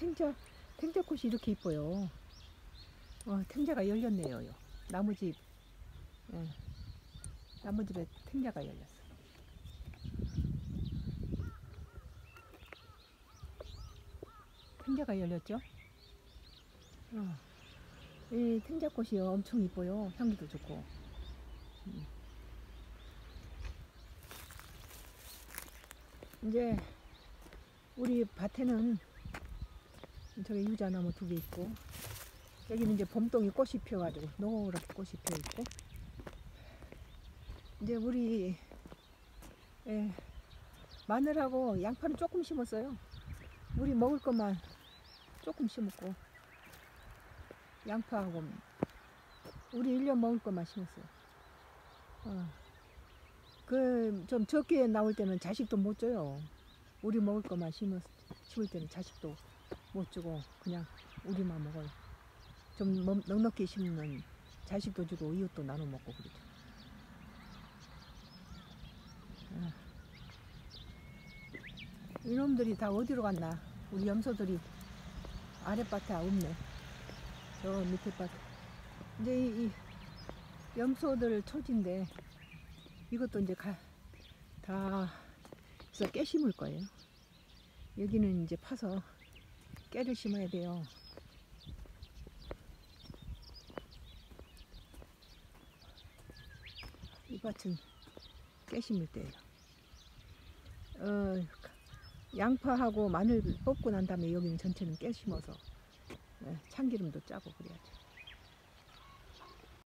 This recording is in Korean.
탱자, 탱자꽃이 이렇게 이뻐요. 어, 탱자가 열렸네요. 요. 나무집, 예. 나무집에 탱자가 열렸어. 탱자가 열렸죠? 어. 이 탱자꽃이 엄청 이뻐요. 향기도 좋고. 음. 이제 우리 밭에는 저기 유자나무 두 개 있고 여기는 이제 봄동이 꽃이 피어가지고 노랗게 꽃이 피어 있고 이제 우리 예, 마늘하고 양파는 조금 심었어요. 우리 먹을 것만 조금 심었고 양파하고 우리 1년 먹을 것만 심었어요. 어. 그좀 적게 나올 때는 자식도 못 줘요. 우리 먹을 것만 심을, 심을 때는 자식도 못 주고 그냥 우리만 먹어요. 좀 넉- 넉넉히 심는 자식도 주고 이웃도 나눠 먹고 그러죠. 아. 이놈들이 다 어디로 갔나? 우리 염소들이 아랫밭에 없네. 저 밑에 밭. 이제 이, 이 염소들 초지인데 이것도 이제 가, 다 해서 깨 심을 거예요. 여기는 이제 파서 깨를 심어야 돼요. 이 밭은 깨 심을 때예요. 어, 양파하고 마늘 뽑고 난 다음에 여기는 전체는 깨 심어서 예, 참기름도 짜고 그래야죠.